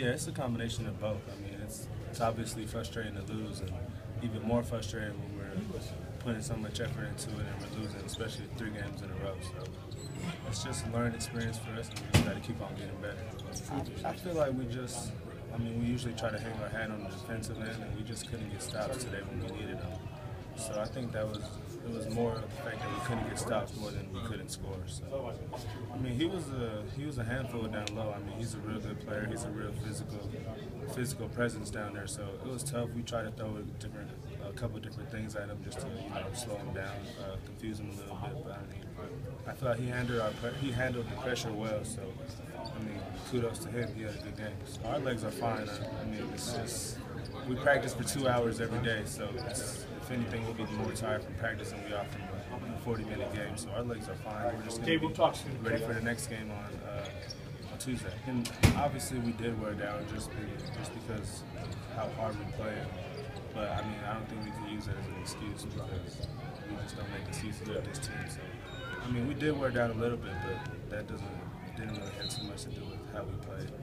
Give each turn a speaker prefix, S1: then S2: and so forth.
S1: Yeah, it's a combination of both. I mean, it's it's obviously frustrating to lose, and even more frustrating when we're putting so much effort into it and we're losing, especially three games in a row. So it's just a learning experience for us, and we just got to keep on getting better. I, feel like we just, I mean, we usually try to hang our hat on the defensive end, and we just couldn't get stops today when we needed them. So I think that was it was more of couldn't get stops more than we couldn't score. So I mean, he was a he was a handful down low. I mean, he's a real good player. He's a real physical physical presence down there. So it was tough. We tried to throw a different a couple different things at him just to you know slow him down, uh, confuse him a little bit. But I mean, I thought he handled our he handled the pressure well. So I mean, kudos to him. He had a good game. So our legs are fine. I, I mean, it's just we practice for two hours every day. So if anything, we'll be more tired from practice than we are from a 40-minute game. So our legs are fine. We're just going to be ready for the next game on. Uh, on Tuesday, and obviously we did wear down just be, just because how hard we play. But I mean, I don't think we can use that as an excuse because we just don't make excuses with this team. So, I mean, we did wear down a little bit, but that doesn't didn't really have too much to do with how we played.